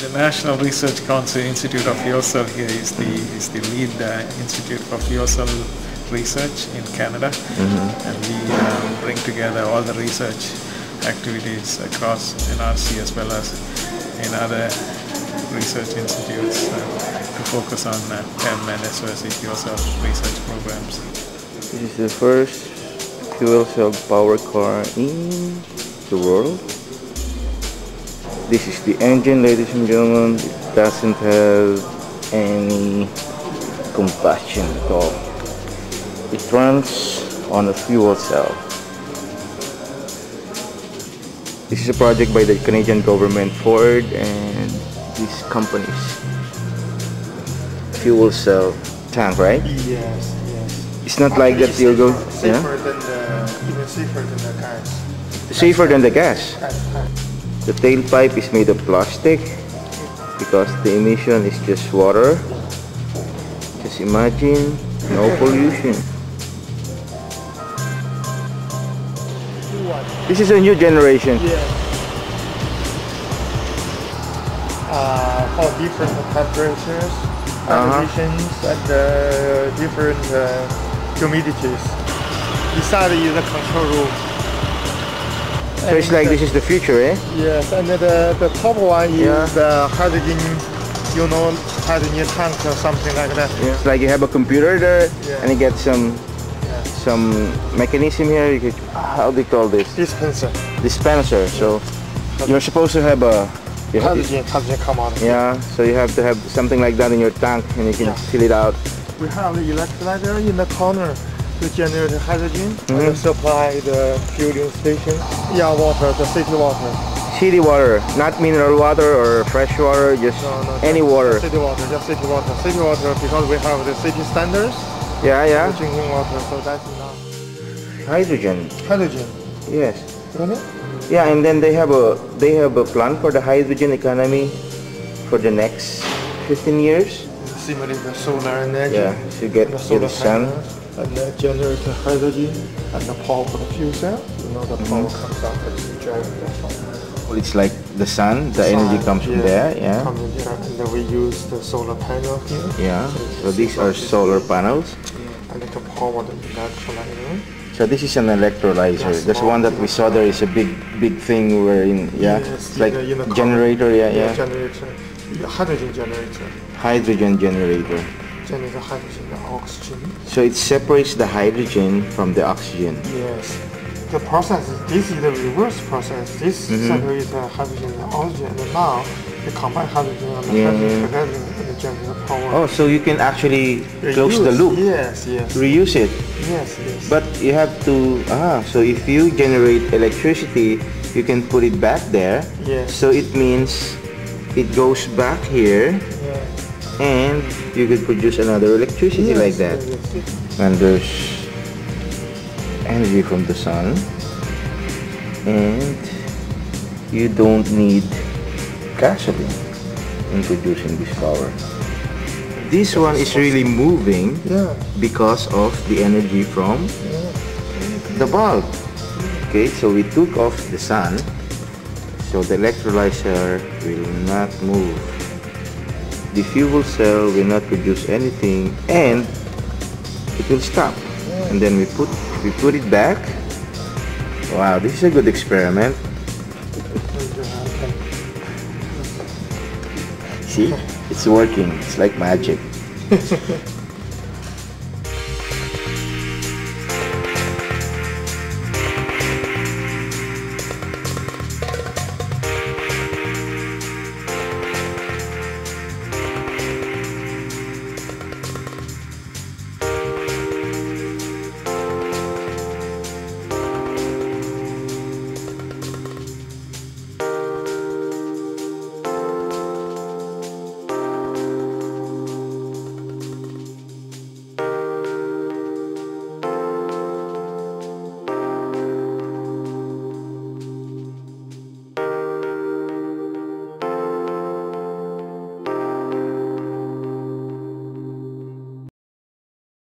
The National Research Council Institute of Fuel Cell here is the is the lead uh, institute for fuel cell research in Canada, and we um, bring together all the research activities across NRC as well as in other research institutes uh, to focus on uh, PEM and SOFC fuel cell research programs. This is the first fuel cell power car in the world. This is the engine, ladies and gentlemen. It doesn't have any combustion at all. It runs on a fuel cell. This is a project by the Canadian government, Ford, and these companies. Fuel cell tank, right? Yes, yes. It's not like that you'll go, Safer yeah? than the, even safer than the gas. Safer than the gas. The tailpipe is made of plastic because the emission is just water. Just imagine, no pollution. This is a new generation. Yes. Uh, for different temperatures, Uh-huh. conditions, and uh, different uh, humidities. Inside is the control room. So it's like this is the future, eh? Yes, and the, the top one is Yeah. the hydrogen, you know, hydrogen tank or something like that. It's like you have a computer there Yeah. and you get some some mechanism here. You could, how do you call this? Dispenser. Dispenser. So you're supposed to have a you Hydrogen, hydrogen come out. yeah. So you have to have something like that in your tank and you can Yeah. fill it out. We have the electrolyzer in the corner to generate hydrogen Mhm. and supply the fueling station. Yeah, water, the city water. City water, not mineral water or fresh water, just No, no, any just water. City water, just city water. City water because we have the city standards Yeah, yeah. drinking water, so that's enough. Hydrogen. Hydrogen, Yes. really? Yeah, and then they have a they have a plan for the hydrogen economy for the next 15 years. Simulate the solar energy. Yeah, to get the get solar the sun. panel and uh, generate the hydrogen and the power for the fuel cell. You know the power Mm-hmm. comes out of the power. Well, it's like the sun. The energy Sun, comes from there. Yeah. Come in there, and then we use the solar panel here. Yeah. So these are solar panels. And it can power the electrolyzer. So this is an electrolyzer. Yes, That's one that we saw there is a big big thing where in yeah, Yes, it's like in the- in the generator. Yeah, yeah. Generator, hydrogen generator. Hydrogen generator. Generate the hydrogen, the oxygen. So it separates the hydrogen from the oxygen. Yes. The process, is- this is the reverse process. This Mm-hmm. separates the hydrogen and oxygen, and now you combine hydrogen and Yeah, hydrogen together and generate the power. Oh, so you can actually close the loop, Yes, yes, reuse it. yes, yes. But you have to, ah, so if you generate electricity, you can put it back there. Yes. So it means it goes back here. And you could produce another electricity Yes, like that. yes. And there's energy from the sun and you don't need gasoline in producing this power. This one is really moving Yeah, because of the energy from the bulb. Okay, so we took off the sun, so the electrolyzer will not move. The fuel cell will not produce anything, and it will stop. And then we put we put it back. Wow, this is a good experiment. See, it's working. It's like magic.